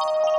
you